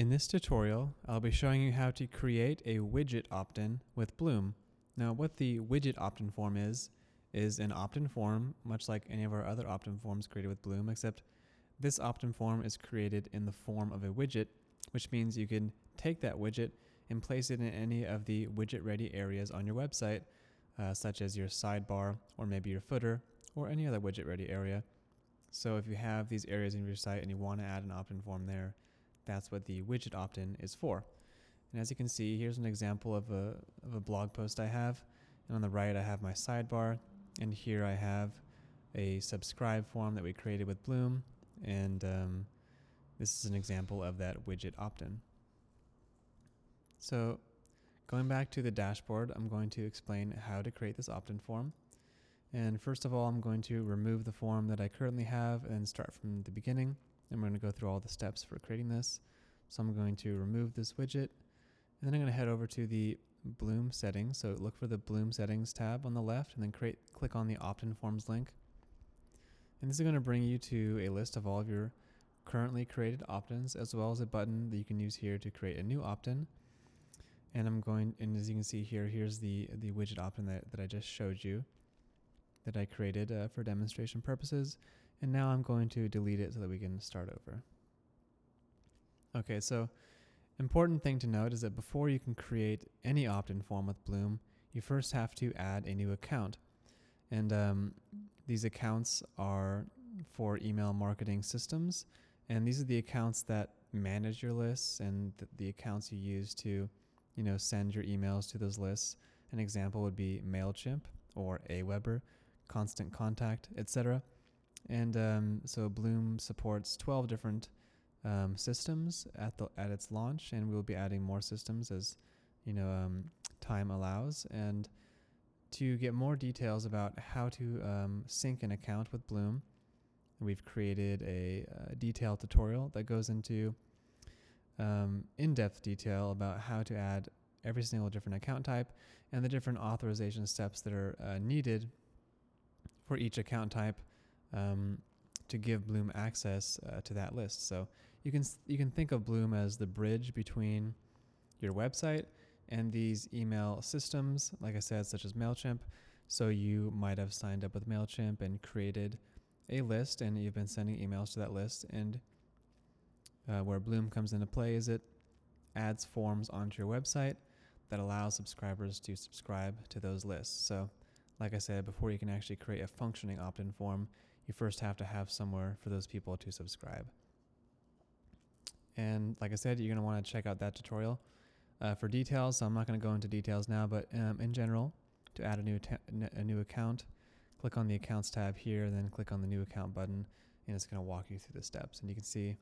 In this tutorial, I'll be showing you how to create a widget opt-in with Bloom. Now what the widget opt-in form is, is an opt-in form, much like any of our other opt-in forms created with Bloom, except this opt-in form is created in the form of a widget, which means you can take that widget and place it in any of the widget ready areas on your website, uh, such as your sidebar or maybe your footer or any other widget ready area. So if you have these areas in your site and you want to add an opt-in form there, that's what the widget opt-in is for. And as you can see, here's an example of a, of a blog post I have. And on the right, I have my sidebar. And here I have a subscribe form that we created with Bloom. And um, this is an example of that widget opt-in. So going back to the dashboard, I'm going to explain how to create this opt-in form. And first of all, I'm going to remove the form that I currently have and start from the beginning. And we're going to go through all the steps for creating this. So I'm going to remove this widget and then I'm going to head over to the Bloom settings. So look for the Bloom settings tab on the left and then create, click on the opt-in forms link. And this is going to bring you to a list of all of your currently created opt-ins as well as a button that you can use here to create a new opt-in. And I'm going, and as you can see here, here's the, the widget opt-in that, that I just showed you that I created uh, for demonstration purposes. And now I'm going to delete it so that we can start over. Okay, so important thing to note is that before you can create any opt-in form with Bloom, you first have to add a new account. And um, these accounts are for email marketing systems. And these are the accounts that manage your lists and th the accounts you use to, you know, send your emails to those lists. An example would be MailChimp or Aweber, Constant Contact, etc. And um, so Bloom supports 12 different um, systems at the at its launch, and we'll be adding more systems as you know um, time allows. And to get more details about how to um, sync an account with Bloom, we've created a, a detailed tutorial that goes into um, in-depth detail about how to add every single different account type and the different authorization steps that are uh, needed for each account type um, to give Bloom access uh, to that list. So you can you can think of Bloom as the bridge between your website and these email systems, like I said, such as Mailchimp. So you might have signed up with Mailchimp and created a list, and you've been sending emails to that list. And uh, where Bloom comes into play is it adds forms onto your website that allows subscribers to subscribe to those lists. So, like I said, before you can actually create a functioning opt-in form, you first have to have somewhere for those people to subscribe. And like I said, you're going to want to check out that tutorial uh, for details. So I'm not going to go into details now, but um, in general, to add a new a new account, click on the accounts tab here, then click on the new account button, and it's going to walk you through the steps. And you can see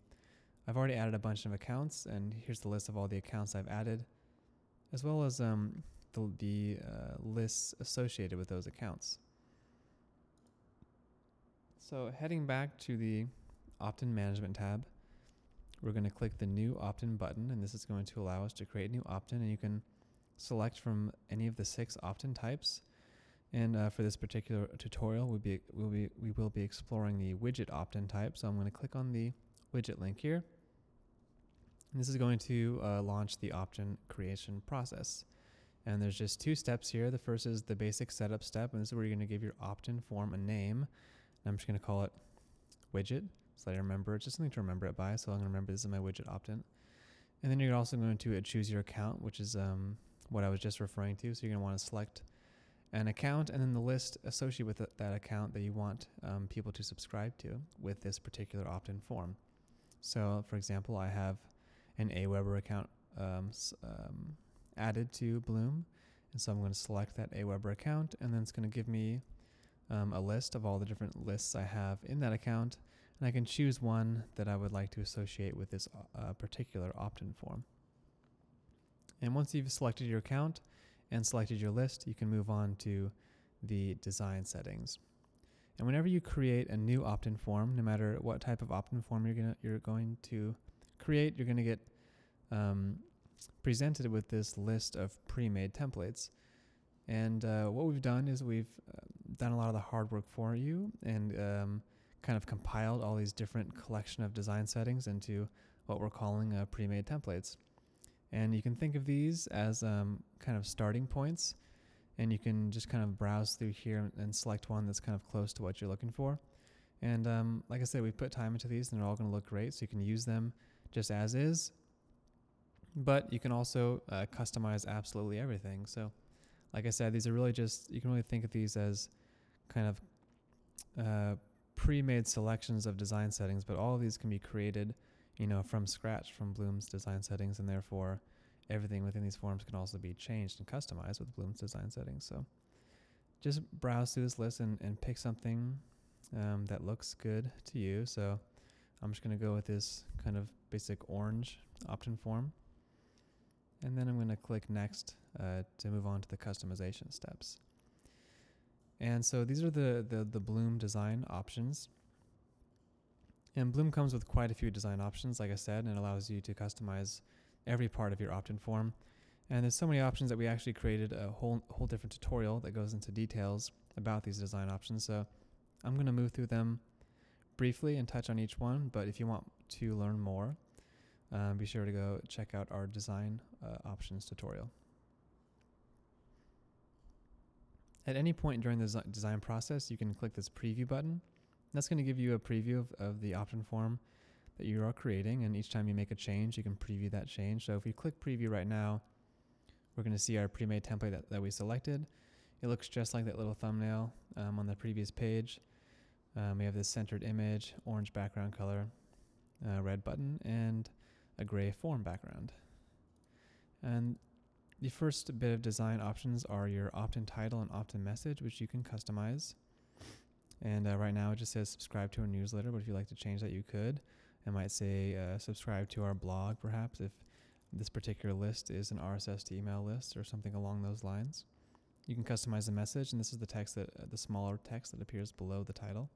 I've already added a bunch of accounts, and here's the list of all the accounts I've added, as well as um, the, the uh, lists associated with those accounts. So heading back to the opt-in management tab, we're going to click the new opt-in button and this is going to allow us to create a new opt-in and you can select from any of the six opt-in types. And uh, for this particular tutorial, we'll be, we'll be, we will be exploring the widget opt-in type. So I'm going to click on the widget link here. And this is going to uh, launch the opt-in creation process. And there's just two steps here. The first is the basic setup step, and this is where you're going to give your opt-in form a name. I'm just going to call it widget so that I remember it's just something to remember it by. So I'm going to remember this is my widget opt-in. And then you're also going to choose your account, which is um, what I was just referring to. So you're going to want to select an account and then the list associated with that account that you want um, people to subscribe to with this particular opt-in form. So, for example, I have an Aweber account um, um, added to Bloom, and so I'm going to select that Aweber account, and then it's going to give me um, a list of all the different lists I have in that account, and I can choose one that I would like to associate with this uh, particular opt-in form. And once you've selected your account and selected your list, you can move on to the design settings. And whenever you create a new opt-in form, no matter what type of opt-in form you're gonna you're going to create, you're going to get um, presented with this list of pre-made templates. And uh, what we've done is we've uh, done a lot of the hard work for you and um, kind of compiled all these different collection of design settings into what we're calling uh, pre-made templates. And you can think of these as um, kind of starting points, and you can just kind of browse through here and select one that's kind of close to what you're looking for. And um, like I said, we put time into these, and they're all going to look great, so you can use them just as is. But you can also uh, customize absolutely everything. So, like I said, these are really just you can really think of these as kind of uh, pre-made selections of design settings, but all of these can be created, you know, from scratch from Bloom's design settings, and therefore everything within these forms can also be changed and customized with Bloom's design settings. So just browse through this list and, and pick something um, that looks good to you. So I'm just going to go with this kind of basic orange opt-in form. And then I'm going to click next uh, to move on to the customization steps. And so these are the, the, the Bloom design options. And Bloom comes with quite a few design options, like I said, and allows you to customize every part of your opt-in form. And there's so many options that we actually created a whole whole different tutorial that goes into details about these design options. So I'm going to move through them briefly and touch on each one. But if you want to learn more, um, be sure to go check out our design uh, options tutorial. At any point during the design process, you can click this preview button. That's going to give you a preview of, of the opt-in form that you are creating, and each time you make a change, you can preview that change. So if we click preview right now, we're going to see our pre-made template that, that we selected. It looks just like that little thumbnail um, on the previous page. Um, we have this centered image, orange background color, uh, red button, and a gray form background. And the first bit of design options are your opt-in title and opt-in message, which you can customize. And uh, right now it just says subscribe to our newsletter, but if you'd like to change that, you could. It might say uh, subscribe to our blog, perhaps, if this particular list is an RSS to email list or something along those lines. You can customize the message, and this is the text that uh, the smaller text that appears below the title.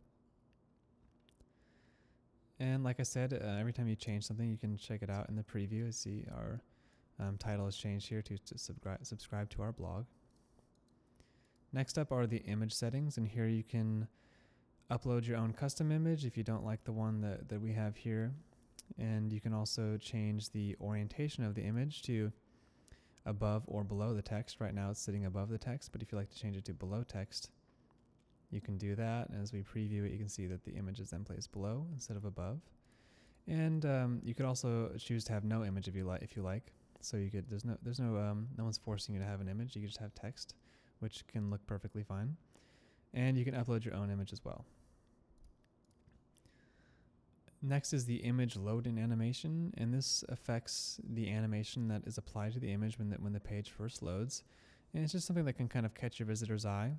And like I said, uh, every time you change something, you can check it out in the preview. You see our um, title has changed here to, to subscribe, subscribe to our blog. Next up are the image settings, and here you can upload your own custom image if you don't like the one that, that we have here. And you can also change the orientation of the image to above or below the text. Right now it's sitting above the text, but if you like to change it to below text, you can do that. And as we preview it, you can see that the image is then placed below instead of above. And um, you could also choose to have no image if you like. If you like, so you could there's no there's no um, no one's forcing you to have an image. You can just have text, which can look perfectly fine, and you can upload your own image as well. Next is the image load in animation, and this affects the animation that is applied to the image when the, when the page first loads. And it's just something that can kind of catch your visitor's eye.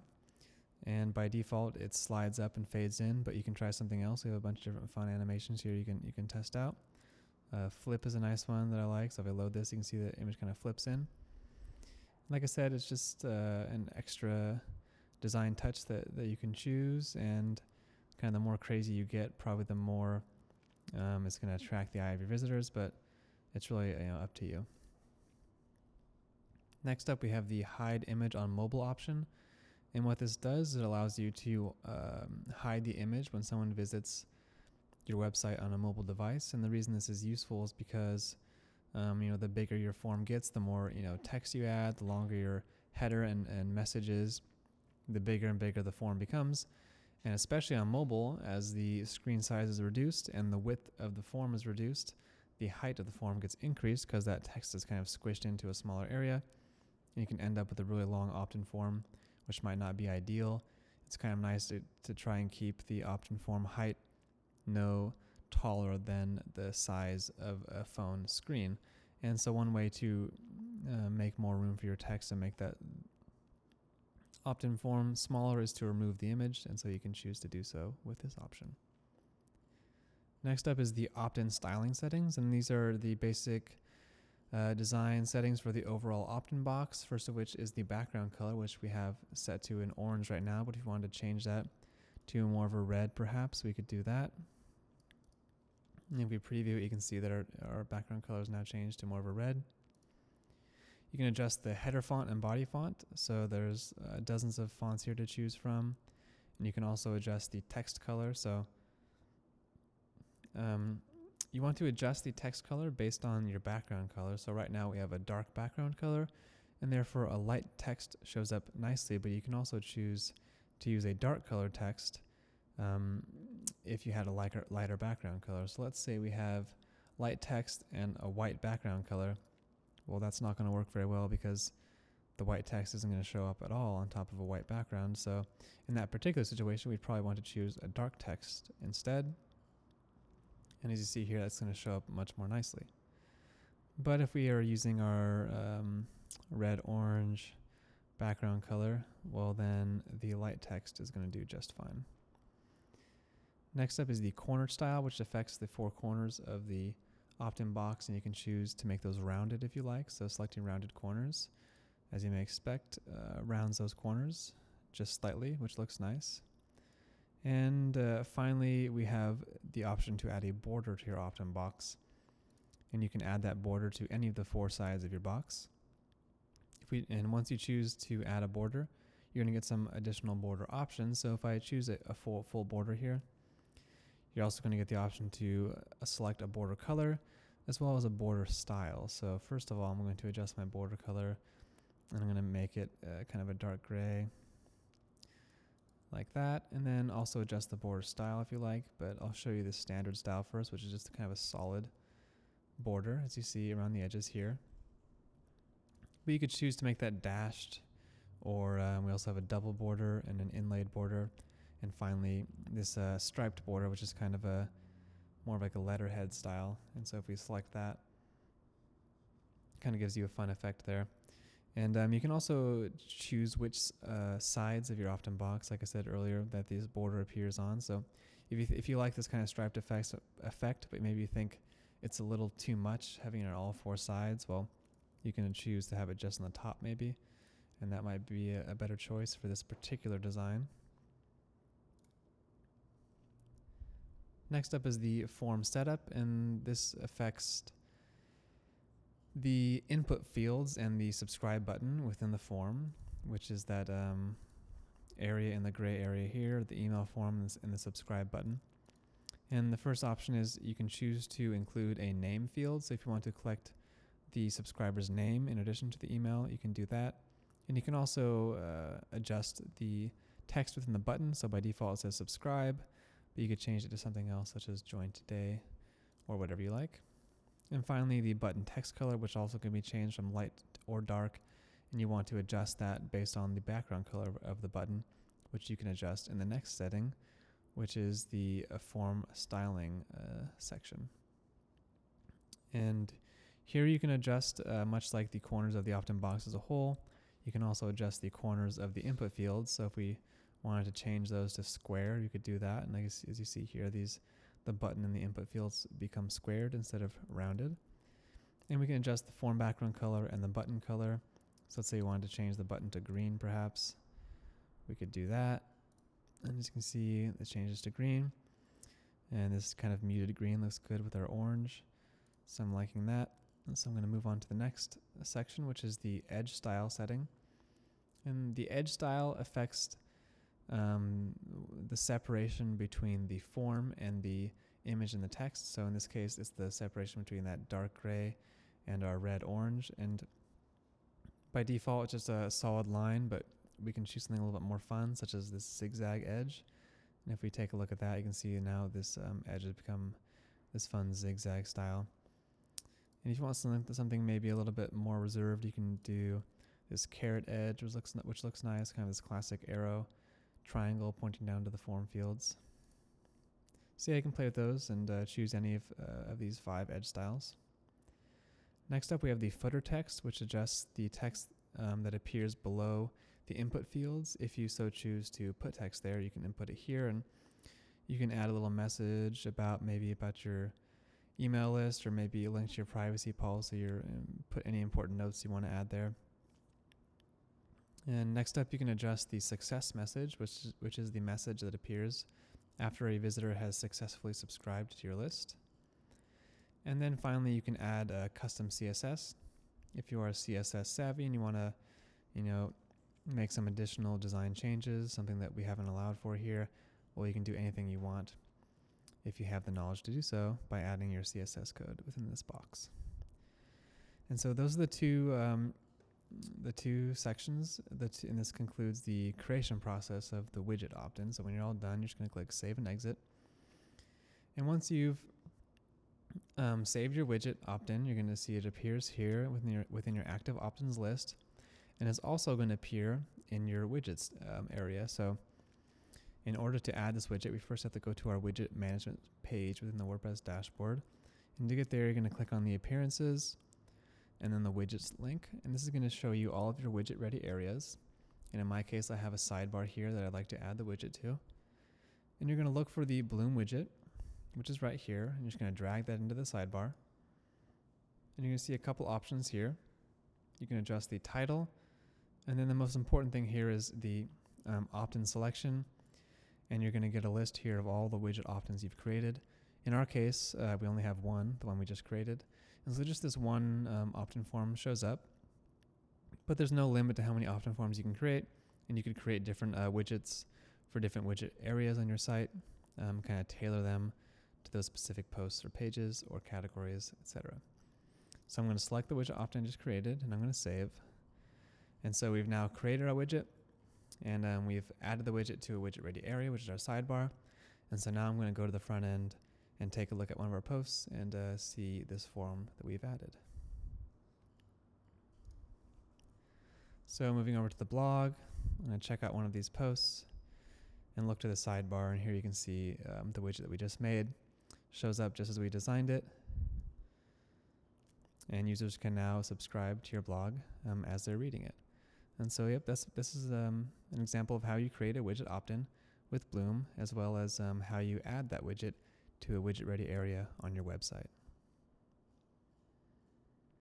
And by default, it slides up and fades in, but you can try something else. We have a bunch of different fun animations here you can you can test out. Uh, flip is a nice one that I like. So if I load this, you can see the image kind of flips in. Like I said, it's just uh, an extra design touch that, that you can choose. And kind of the more crazy you get, probably the more um, it's going to attract the eye of your visitors. But it's really you know, up to you. Next up, we have the hide image on mobile option. And what this does, is it allows you to um, hide the image when someone visits your website on a mobile device. And the reason this is useful is because um, you know the bigger your form gets, the more you know text you add, the longer your header and, and messages, the bigger and bigger the form becomes. And especially on mobile, as the screen size is reduced and the width of the form is reduced, the height of the form gets increased because that text is kind of squished into a smaller area. And you can end up with a really long opt in form, which might not be ideal. It's kind of nice to, to try and keep the opt in form height no taller than the size of a phone screen. And so, one way to uh, make more room for your text and make that opt in form smaller is to remove the image, and so you can choose to do so with this option. Next up is the opt in styling settings, and these are the basic uh, design settings for the overall opt in box. First of which is the background color, which we have set to an orange right now, but if you wanted to change that to more of a red, perhaps, we could do that. If we preview it, you can see that our, our background color is now changed to more of a red. You can adjust the header font and body font. So there's uh, dozens of fonts here to choose from. And you can also adjust the text color. So um, you want to adjust the text color based on your background color. So right now we have a dark background color and therefore a light text shows up nicely, but you can also choose to use a dark color text um, if you had a lighter, lighter background color. So let's say we have light text and a white background color. Well, that's not going to work very well because the white text isn't going to show up at all on top of a white background. So in that particular situation, we'd probably want to choose a dark text instead. And as you see here, that's going to show up much more nicely. But if we are using our um, red, orange background color, well then the light text is going to do just fine. Next up is the corner style, which affects the four corners of the opt-in box, and you can choose to make those rounded if you like. So selecting rounded corners, as you may expect, uh, rounds those corners just slightly, which looks nice. And uh, finally, we have the option to add a border to your opt-in box. And you can add that border to any of the four sides of your box. If we, and once you choose to add a border, you're going to get some additional border options. So if I choose a, a full, full border here, you're also going to get the option to uh, select a border color as well as a border style. So first of all, I'm going to adjust my border color and I'm going to make it uh, kind of a dark gray like that. And then also adjust the border style if you like, but I'll show you the standard style first, which is just kind of a solid border as you see around the edges here. But you could choose to make that dashed or um, we also have a double border and an inlaid border. And finally, this uh, striped border, which is kind of a more of like a letterhead style. And so if we select that, kind of gives you a fun effect there. And um, you can also choose which uh, sides of your opt-in box, like I said earlier, that this border appears on. So if you, th- if you like this kind of striped effects, effect, but maybe you think it's a little too much having it on all four sides, well, you can choose to have it just on the top maybe. And that might be a, a better choice for this particular design. Next up is the form setup, and this affects the input fields and the subscribe button within the form, which is that um, area in the gray area here, the email form and the subscribe button. And the first option is you can choose to include a name field. So if you want to collect the subscriber's name in addition to the email, you can do that. And you can also uh, adjust the text within the button. So by default, it says subscribe but you could change it to something else such as join today or whatever you like. And finally, the button text color, which also can be changed from light or dark, and you want to adjust that based on the background color of the button, which you can adjust in the next setting, which is the uh, form styling uh, section. And here you can adjust, uh, much like the corners of the opt-in box as a whole, you can also adjust the corners of the input fields. So if we wanted to change those to square, you could do that. And as, as you see here, these the button and the input fields become squared instead of rounded. And we can adjust the form background color and the button color. So let's say you wanted to change the button to green perhaps. We could do that. And as you can see, it changes to green. And this kind of muted green looks good with our orange. So I'm liking that. And so I'm going to move on to the next section, which is the edge style setting. And the edge style affects um, the separation between the form and the image and the text. So in this case, it's the separation between that dark gray and our red orange. And by default, it's just a solid line, but we can choose something a little bit more fun, such as this zigzag edge. And if we take a look at that, you can see now this um, edge has become this fun zigzag style. And if you want something, something maybe a little bit more reserved, you can do this carrot edge, which looks which looks nice, kind of this classic arrow triangle pointing down to the form fields. So yeah, I can play with those and uh, choose any of, uh, of these five edge styles. Next up, we have the footer text, which adjusts the text um, that appears below the input fields. If you so choose to put text there, you can input it here and you can add a little message about maybe about your email list or maybe a link to your privacy policy or um, put any important notes you want to add there. And next up, you can adjust the success message, which is, which is the message that appears after a visitor has successfully subscribed to your list. And then finally, you can add a custom CSS. If you are CSS savvy and you want to, you know, make some additional design changes, something that we haven't allowed for here, well, you can do anything you want. if you have the knowledge to do so by adding your CSS code within this box. And so those are the two um, the two sections that and this concludes the creation process of the widget opt-in. So when you're all done, you're just going to click save and exit. And once you've um, saved your widget opt-in, you're going to see it appears here within your within your active opt-ins list, and it's also going to appear in your widgets um, area. So in order to add this widget, we first have to go to our widget management page within the WordPress dashboard. And to get there, you're going to click on the appearances and then the widgets link. And this is going to show you all of your widget ready areas. And in my case, I have a sidebar here that I'd like to add the widget to. And you're going to look for the Bloom widget, which is right here. And you're just going to drag that into the sidebar. And you're going to see a couple options here. You can adjust the title. And then the most important thing here is the um, opt-in selection. And you're going to get a list here of all the widget opt-ins you've created. In our case, uh, we only have one, the one we just created. And so just this one um, opt-in form shows up, but there's no limit to how many opt-in forms you can create, and you could create different uh, widgets for different widget areas on your site, um, kind of tailor them to those specific posts or pages or categories, etc. So I'm going to select the widget opt-in just created, and I'm going to save. And so we've now created our widget, and um, we've added the widget to a widget ready area, which is our sidebar. And so now I'm going to go to the front end and take a look at one of our posts and uh, see this form that we've added. So moving over to the blog, I'm going to check out one of these posts and look to the sidebar and here you can see um, the widget that we just made shows up just as we designed it and users can now subscribe to your blog um, as they're reading it. And so, yep, that's, this is um, an example of how you create a widget opt-in with Bloom, as well as um, how you add that widget to a widget ready area on your website.